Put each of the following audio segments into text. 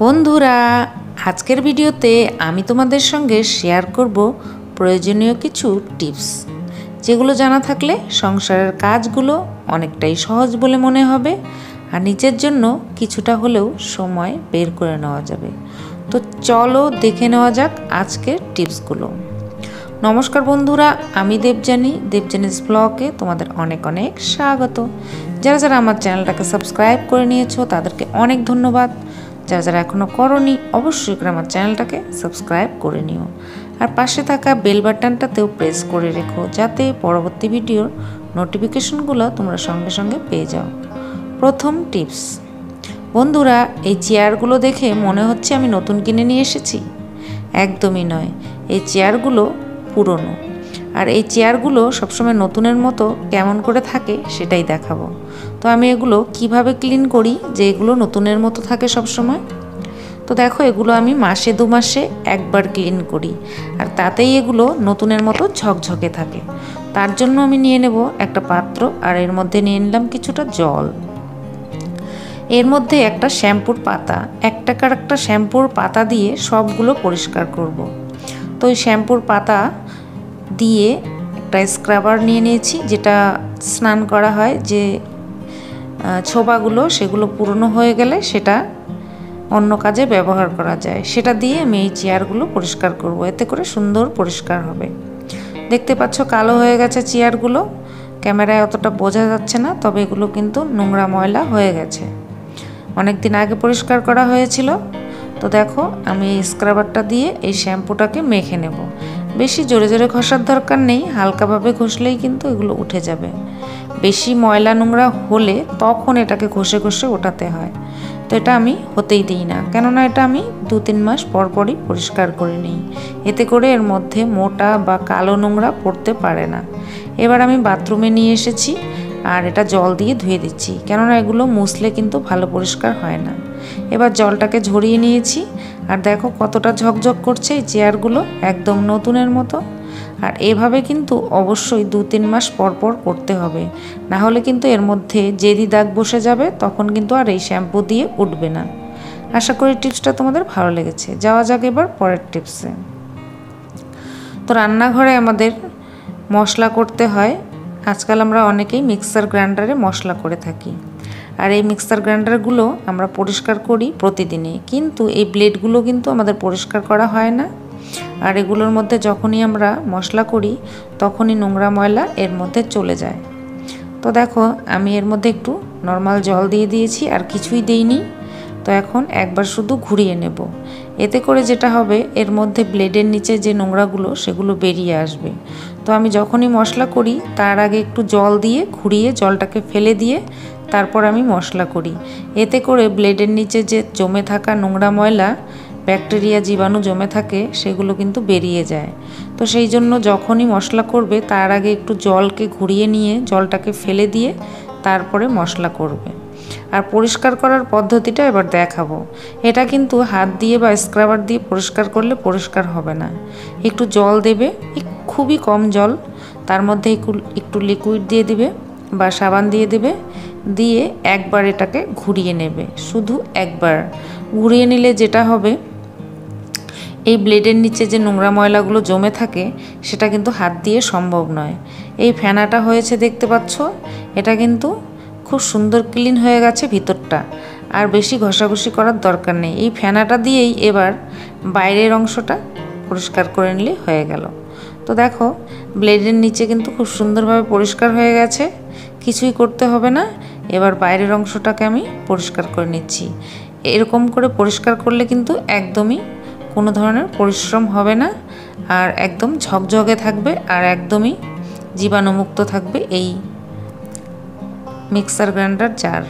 বন্ধুরা, আজকের ভিডিওতে আমি তোমাদের সঙ্গে শেয়ার করব প্রয়োজনীয় কিছু টিপস যেগুলো জানা থাকলে সংসারের কাজগুলো অনেকটাই সহজ বলে মনে হবে আর নিজের জন্য কিছুটা হলেও সময় বের করে নেওয়া যাবে। তো চলো দেখে নেওয়া যাক আজকের টিপসগুলো নমস্কার বন্ধুরা, আমি দেবজানি দেবজানিস ব্লগে তোমাদের অনেক অনেক স্বাগত। যারা যারা আমার চ্যানেলটাকে সাবস্ক্রাইব করে নিয়েছো, তাদেরকে অনেক ধন্যবাদ। যারা যারা এখনও করনি, অবশ্যই করে আমার চ্যানেলটাকে সাবস্ক্রাইব করে নিও। আর পাশে থাকা বেল বাটনটাতেও প্রেস করে রেখো, যাতে পরবর্তী ভিডিওর নোটিফিকেশনগুলো তোমরা সঙ্গে সঙ্গে পেয়ে যাও। প্রথম টিপস, বন্ধুরা, এই চেয়ারগুলো দেখে মনে হচ্ছে আমি নতুন কিনে নিয়ে এসেছি। একদমই নয়, এই চেয়ারগুলো পুরনো। আর এই চেয়ারগুলো সবসময় নতুনের মতো কেমন করে থাকে সেটাই দেখাবো। তো আমি এগুলো কীভাবে ক্লিন করি যে এগুলো নতুনের মতো থাকে সবসময়? তো দেখো, এগুলো আমি মাসে দু মাসে একবার ক্লিন করি। আর তাতেই এগুলো নতুনের মতো ঝকঝকে থাকে। তার জন্য আমি নিয়ে নেব একটা পাত্র আর এর মধ্যে নিয়ে নিলাম কিছুটা জল। এর মধ্যে একটা শ্যাম্পুর পাতা। এক টাকার একটা শ্যাম্পুর পাতা দিয়ে সবগুলো পরিষ্কার করব। তো ওই শ্যাম্পুর পাতা দিয়ে একটা স্ক্রাবার নিয়ে নিয়েছি, যেটা স্নান করা হয় যে ছোবাগুলো সেগুলো পুরনো হয়ে গেলে সেটা অন্য কাজে ব্যবহার করা যায়। সেটা দিয়ে আমি এই চেয়ারগুলো পরিষ্কার করব। এতে করে সুন্দর পরিষ্কার হবে। দেখতে পাচ্ছ কালো হয়ে গেছে চেয়ারগুলো। ক্যামেরায় অতটা বোঝা যাচ্ছে না, তবে এগুলো কিন্তু নোংরা ময়লা হয়ে গেছে। অনেক দিন আগে পরিষ্কার করা হয়েছিল। তো দেখো, আমি স্ক্রাবারটা দিয়ে এই শ্যাম্পুটাকে মেখে নেব। বেশি জোরে জোরে ঘষার দরকার নেই, হালকাভাবে ঘষলেই কিন্তু এগুলো উঠে যাবে। বেশি ময়লা নোংরা হলে তখন এটাকে ঘষে ঘষে ওঠাতে হয়। তো এটা আমি হতেই দিই না। কেননা এটা আমি দু তিন মাস পর পরই পরিষ্কার করে নিই। এতে করে এর মধ্যে মোটা বা কালো নোংরা পড়তে পারে না। এবার আমি বাথরুমে নিয়ে এসেছি আর এটা জল দিয়ে ধুয়ে দিচ্ছি। কেননা এগুলো মুছলে কিন্তু ভালো পরিষ্কার হয় না। এবার জলটাকে ঝরিয়ে নিয়েছি। আর দেখো কতটা ঝকঝক করছে এই চেয়ারগুলো, একদম নতুনের মতো। আর এভাবে কিন্তু অবশ্যই দু তিন মাস পর পর করতে হবে। না হলে কিন্তু এর মধ্যে জেদি দাগ বসে যাবে, তখন কিন্তু আর এই শ্যাম্পু দিয়ে উঠবে না। আশা করি টিপসটা তোমাদের ভালো লেগেছে। যাওয়া যাক এবার পরের টিপসে। তো রান্নাঘরে আমাদের মশলা করতে হয়। আজকাল আমরা অনেকেই মিক্সার গ্রাইন্ডারে মশলা করে থাকি। আর এই মিক্সার গ্রাইন্ডারগুলো আমরা পরিষ্কার করি প্রতিদিনই। কিন্তু এই ব্লেডগুলো কিন্তু আমাদের পরিষ্কার করা হয় না। আর এগুলোর মধ্যে যখনই আমরা মশলা করি, তখনই নোংরা ময়লা এর মধ্যে চলে যায়। তো দেখো, আমি এর মধ্যে একটু নর্মাল জল দিয়ে দিয়েছি, আর কিছুই দেইনি। তো এখন একবার শুধু ঘুরিয়ে নেব। এতে করে যেটা হবে, এর মধ্যে ব্লেডের নিচে যে নোংরাগুলো, সেগুলো বেরিয়ে আসবে। তো আমি যখনই মশলা করি, তার আগে একটু জল দিয়ে ঘুরিয়ে জলটাকে ফেলে দিয়ে তারপর আমি মশলা করি। এতে করে ব্লেডের নিচে যে জমে থাকা নোংরা ময়লা ব্যাকটেরিয়া জীবাণু জমে থাকে, সেগুলো কিন্তু বেরিয়ে যায়। তো সেই জন্য যখনই মশলা করবে, তার আগে একটু জলকে ঘুরিয়ে নিয়ে জলটাকে ফেলে দিয়ে তারপরে মশলা করবে। আর পরিষ্কার করার পদ্ধতিটা এবার দেখাবো। এটা কিন্তু হাত দিয়ে বা স্ক্রাবার দিয়ে পরিষ্কার করলে পরিষ্কার হবে না। একটু জল দেবে খুবই কম জল, তার মধ্যে একটু লিকুইড দিয়ে দিবে বা সাবান দিয়ে দেবে, দিয়ে একবার এটাকে ঘুরিয়ে নেবে, শুধু একবার। ঘুরিয়ে নিলে যেটা হবে এই ব্লেডের নিচে যে নোংরা ময়লাগুলো জমে থাকে, সেটা কিন্তু হাত দিয়ে সম্ভব নয়। এই ফেনাটা হয়েছে, দেখতে পাচ্ছ? এটা কিন্তু খুব সুন্দর ক্লিন হয়ে গেছে ভিতরটা। আর বেশি ঘষাঘষি করার দরকার নেই। এই ফেনাটা দিয়েই এবার বাইরের অংশটা পরিষ্কার করে নিলে হয়ে গেল। তো দেখো, ব্লেডের নিচে কিন্তু খুব সুন্দরভাবে পরিষ্কার হয়ে গেছে। কিছুই করতে হবে না। এবার বাইরের অংশটাকে আমি পরিষ্কার করে নিচ্ছি। এরকম করে পরিষ্কার করলে কিন্তু একদমই কোনো ধরনের পরিশ্রম হবে না আর একদম ঝকঝকে থাকবে আর একদমই জীবাণুমুক্ত থাকবে এই মিক্সার গ্রাইন্ডার জার।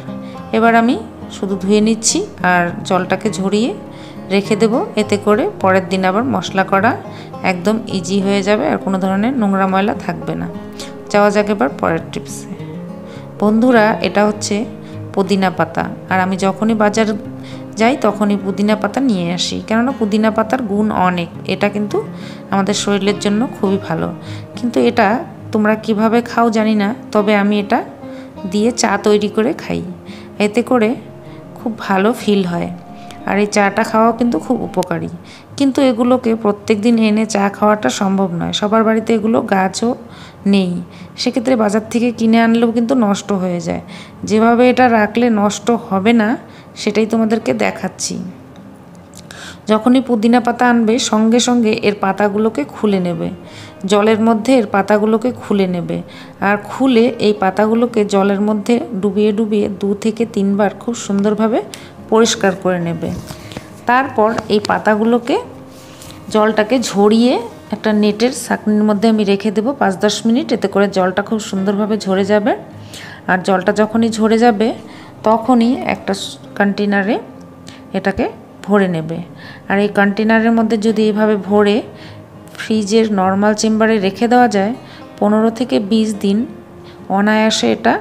এবার আমি শুধু ধুয়ে নিচ্ছি আর জলটাকে ঝরিয়ে রেখে দেব। এতে করে পরের দিন আবার মশলা করা একদম ইজি হয়ে যাবে আর কোনো ধরনের নোংরা ময়লা থাকবে না। যাওয়া যাক এবার পরের টিপসে বন্ধুরা, এটা হচ্ছে পুদিনা পাতা। আর আমি যখনই বাজার যাই, তখনই পুদিনা পাতা নিয়ে আসি। কেননা পুদিনা পাতার গুণ অনেক। এটা কিন্তু আমাদের শরীরের জন্য খুবই ভালো। কিন্তু এটা তোমরা কীভাবে খাও জানি না, তবে আমি এটা দিয়ে চা তৈরি করে খাই। এতে করে খুব ভালো ফিল হয়। আর এই চাটা খাওয়াও কিন্তু খুব উপকারী। কিন্তু এগুলোকে প্রত্যেক দিন এনে চা খাওয়াটা সম্ভব নয়। সবার বাড়িতে এগুলো গাছও নেই। সেক্ষেত্রে বাজার থেকে কিনে আনলেও কিন্তু নষ্ট হয়ে যায়। যেভাবে এটা রাখলে নষ্ট হবে না সেটাই তোমাদেরকে দেখাচ্ছি। যখনই পুদিনা পাতা আনবে, সঙ্গে সঙ্গে এর পাতাগুলোকে খুলে নেবে। জলের মধ্যে এর পাতাগুলোকে খুলে নেবে। আর খুলে এই পাতাগুলোকে জলের মধ্যে ডুবিয়ে ডুবিয়ে দু থেকে তিনবার খুব সুন্দরভাবে পরিষ্কার করে নেবে। তারপর এই পাতাগুলোকে জলটাকে ঝরিয়ে একটা নেটের সাকনির মধ্যে আমি রেখে দেবো পাঁচ দশ মিনিট, এতে করে জলটা খুব সুন্দরভাবে ঝরে যাবে। আর জলটা যখনই ঝরে যাবে তখনই একটা কন্টেনারে এটাকে ভরে নেবে। আর এই কন্টেনারের মধ্যে যদি এভাবে ভরে ফ্রিজের নর্মাল চেম্বারে রেখে দেওয়া যায়, পনেরো থেকে বিশ দিন অনায়াসে এটা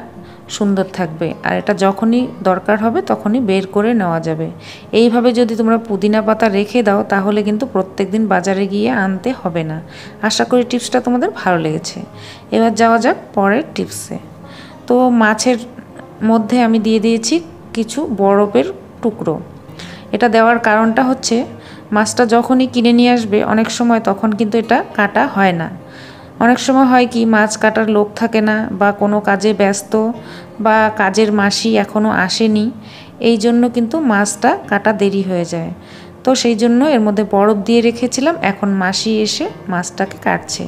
সুন্দর থাকবে। আর এটা যখনই দরকার হবে, তখনই বের করে নেওয়া যাবে। এইভাবে যদি তোমরা পুদিনা পাতা রেখে দাও, তাহলে কিন্তু প্রত্যেক দিন বাজারে গিয়ে আনতে হবে না। আশা করি টিপসটা তোমাদের ভালো লেগেছে। এবার যাওয়া যাক পরের টিপসে। তো মাছের মধ্যে আমি দিয়ে দিয়েছি কিছু বরফের টুকরো। এটা দেওয়ার কারণটা হচ্ছে, মাছটা যখনই কিনে নিয়ে আসবে, অনেক সময় তখন কিন্তু এটা কাটা হয় না। অনেক সময় হয় কি, মাছ কাটার লোক থাকে না বা কোনো কাজে ব্যস্ত বা কাজের মাসি এখনও আসেনি, এই জন্য কিন্তু মাছটা কাটা দেরি হয়ে যায়। তো সেই জন্য এর মধ্যে বরফ দিয়ে রেখেছিলাম। এখন মাসি এসে মাছটাকে কাটছে।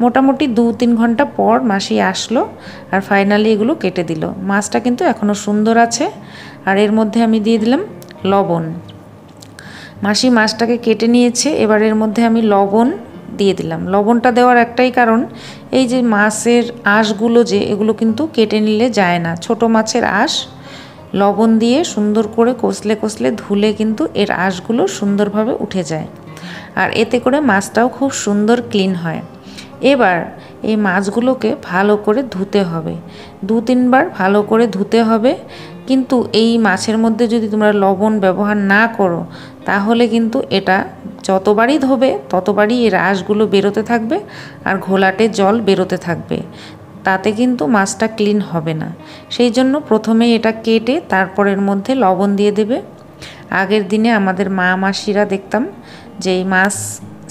মোটামুটি দু তিন ঘণ্টা পর মাসি আসলো আর ফাইনালি এগুলো কেটে দিল। মাছটা কিন্তু এখনও সুন্দর আছে। আর এর মধ্যে আমি দিয়ে দিলাম লবণ। মাসি মাছটাকে কেটে নিয়েছে। এবার এর মধ্যে আমি লবণ দিয়ে দিলাম। লবণটা দেওয়ার একটাই কারণ, এই যে মাছের আঁশগুলো যে, এগুলো কিন্তু কেটে নিলে যায় না। ছোট মাছের আঁশ লবণ দিয়ে সুন্দর করে কষলে কষলে ধুলে কিন্তু এর আঁশগুলো সুন্দরভাবে উঠে যায়। আর এতে করে মাছটাও খুব সুন্দর ক্লিন হয়। এবার এই মাছগুলোকে ভালো করে ধুতে হবে। দু তিনবার ভালো করে ধুতে হবে। কিন্তু এই মাছের মধ্যে যদি তোমরা লবণ ব্যবহার না করো, তাহলে কিন্তু এটা যতবারই ধোবে, ততবারই এই রাসগুলো বেরোতে থাকবে আর ঘোলাটে জল বেরোতে থাকবে। তাতে কিন্তু মাছটা ক্লিন হবে না। সেই জন্য প্রথমে এটা কেটে তারপরের মধ্যে লবণ দিয়ে দেবে। আগের দিনে আমাদের মা মাসিরা দেখতাম যে এই মাছ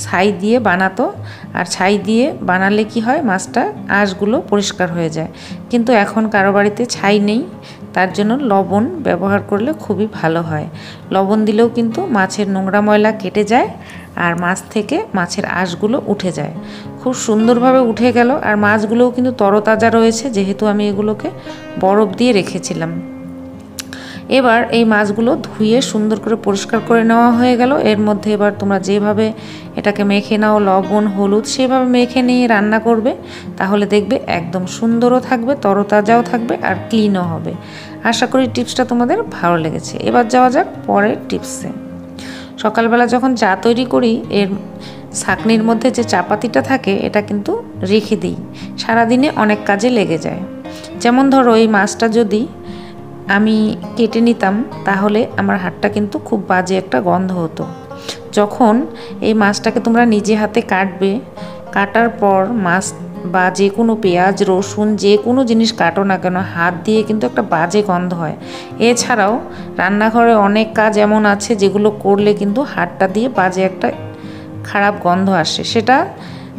ছাই দিয়ে বানাতো, আর ছাই দিয়ে বানালে কি হয়, মাছটা আঁশগুলো পরিষ্কার হয়ে যায়। কিন্তু এখন কারও বাড়িতে ছাই নেই, তার জন্য লবণ ব্যবহার করলে খুবই ভালো হয়। লবণ দিলেও কিন্তু মাছের নোংরা ময়লা কেটে যায়, আর মাছ থেকে মাছের আঁশগুলো উঠে যায়। খুব সুন্দরভাবে উঠে গেল আর মাছগুলোও কিন্তু তরতাজা রয়েছে, যেহেতু আমি এগুলোকে বরফ দিয়ে রেখেছিলাম। এবার এই মাছগুলো ধুয়ে সুন্দর করে পরিষ্কার করে নেওয়া হয়ে গেল। এর মধ্যে এবার তোমরা যেভাবে এটাকে মেখে নাও, লবণ, হলুদ, সেভাবে মেখে নিয়ে রান্না করবে, তাহলে দেখবে একদম সুন্দরও থাকবে, তরতাজাও থাকবে আর ক্লিনও হবে। আশা করি টিপসটা তোমাদের ভালো লেগেছে। এবার যাওয়া যাক পরের টিপসে। সকালবেলা যখন চা তৈরি করি, এর ছাকনির মধ্যে যে চাপাতিটা থাকে, এটা কিন্তু রেখে দিই। সারাদিনে অনেক কাজে লেগে যায়। যেমন ধরো, এই মাছটা যদি আমি কেটে নিতাম, তাহলে আমার হাতটা কিন্তু খুব বাজে একটা গন্ধ হতো। যখন এই মাছটাকে তোমরা নিজে হাতে কাটবে, কাটার পর মাছ বা যে কোনো পেঁয়াজ, রসুন, যে কোনো জিনিস কাটো না কেন, হাত দিয়ে কিন্তু একটা বাজে গন্ধ হয়। এছাড়াও রান্নাঘরে অনেক কাজ এমন আছে, যেগুলো করলে কিন্তু হাতটা দিয়ে বাজে একটা খারাপ গন্ধ আসে, সেটা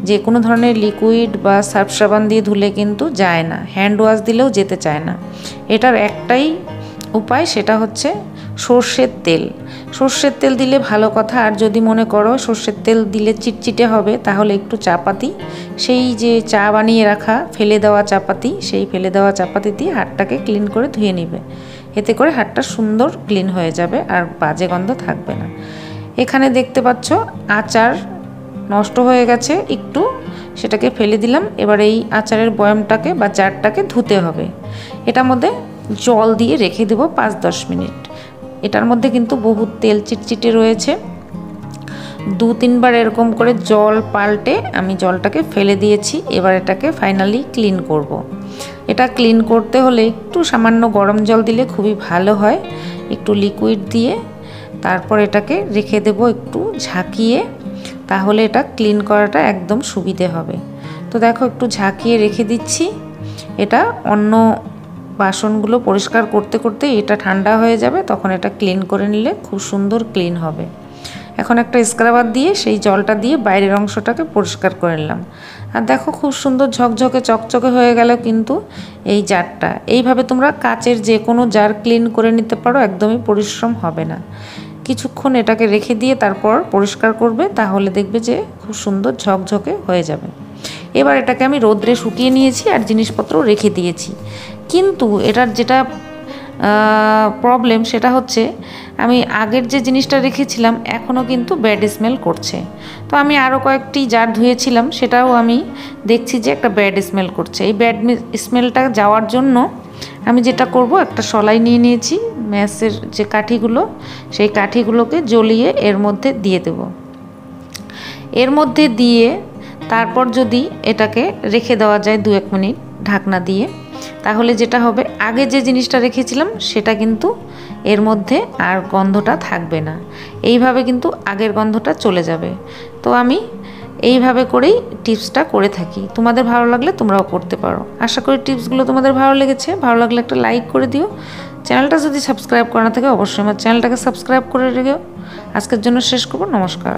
যে কোনো ধরনের লিকুইড বা সার্ফ সাবান দিয়ে ধুলে কিন্তু যায় না হ্যান্ড ওয়াশ দিলেও যেতে চায় না। এটার একটাই উপায় সেটা হচ্ছে সর্ষের তেল। সর্ষের তেল দিলে ভালো কথা, আর যদি মনে করো সর্ষের তেল দিলে চিটচিটে হবে, তাহলে একটু চাপাতি, সেই যে চা বানিয়ে রাখা, ফেলে দেওয়া চাপাতি, সেই ফেলে দেওয়া চাপাতি দিয়ে হাতটাকে ক্লিন করে ধুয়ে নিবে। এতে করে হাতটা সুন্দর ক্লিন হয়ে যাবে, আর বাজে গন্ধ থাকবে না। এখানে দেখতে পাচ্ছ আচার নষ্ট হয়ে গেছে একটু, সেটাকে ফেলে দিলাম। এবার এই আচারের বয়ামটাকে বা জারটাকে ধুতে হবে। এটার মধ্যে জল দিয়ে রেখে দেবো পাঁচ দশ মিনিট। এটার মধ্যে কিন্তু বহুত তেল চিটচিটে রয়েছে। দু তিনবার এরকম করে জল পাল্টে আমি জলটাকে ফেলে দিয়েছি। এবার এটাকে ফাইনালি ক্লিন করব। এটা ক্লিন করতে হলে একটু সামান্য গরম জল দিলে খুবই ভালো হয়। একটু লিকুইড দিয়ে তারপর এটাকে রেখে দেব একটু ঝাঁকিয়ে, তাহলে এটা ক্লিন করাটা একদম সুবিধে হবে। তো দেখো একটু ঝাঁকিয়ে রেখে দিচ্ছি। এটা অন্য বাসনগুলো পরিষ্কার করতে করতে এটা ঠান্ডা হয়ে যাবে, তখন এটা ক্লিন করে নিলে খুব সুন্দর ক্লিন হবে। এখন একটা স্ক্রাবার দিয়ে সেই জলটা দিয়ে বাইরের অংশটাকে পরিষ্কার করে নিলাম। আর দেখো খুব সুন্দর ঝকঝকে চকচকে হয়ে গেল কিন্তু এই জারটা। এইভাবে তোমরা কাচের যে কোনো জার ক্লিন করে নিতে পারো, একদমই পরিশ্রম হবে না। কিছুক্ষণ এটাকে রেখে দিয়ে তারপর পরিষ্কার করবে, তাহলে দেখবে যে খুব সুন্দর ঝকঝকে হয়ে যাবে। এবার এটাকে আমি রোদ্রে শুকিয়ে নিয়েছি আর জিনিসপত্র রেখে দিয়েছি। কিন্তু এটার যেটা প্রবলেম সেটা হচ্ছে, আমি আগের যে জিনিসটা রেখেছিলাম এখনও কিন্তু ব্যাড স্মেল করছে। তো আমি আরও কয়েকটি জার ধুয়েছিলাম, সেটাও আমি দেখছি যে একটা ব্যাড স্মেল করছে। এই ব্যাড স্মেলটা যাওয়ার জন্য আমি যেটা করব, একটা সলাই নিয়ে নিয়েছি, ম্যাসের যে কাঠিগুলো, সেই কাঠিগুলোকে জ্বলিয়ে এর মধ্যে দিয়ে দেব। এর মধ্যে দিয়ে তারপর যদি এটাকে রেখে দেওয়া যায় দু এক মিনিট ঢাকনা দিয়ে, তাহলে যেটা হবে, আগে যে জিনিসটা রেখেছিলাম, সেটা কিন্তু এর মধ্যে আর গন্ধটা থাকবে না। এইভাবে কিন্তু আগের গন্ধটা চলে যাবে। তো আমি এইভাবে করেই টিপসটা করে থাকি। তোমাদের ভালো লাগলে তোমরাও করতে পারো। আশা করি টিপসগুলো তোমাদের ভালো লেগেছে। ভালো লাগলে একটা লাইক করে দিও। চ্যানেলটা যদি সাবস্ক্রাইব করা থাকে, অবশ্যই আমার চ্যানেলটাকে সাবস্ক্রাইব করে রেখেও। আজকের জন্য শেষ করব। নমস্কার।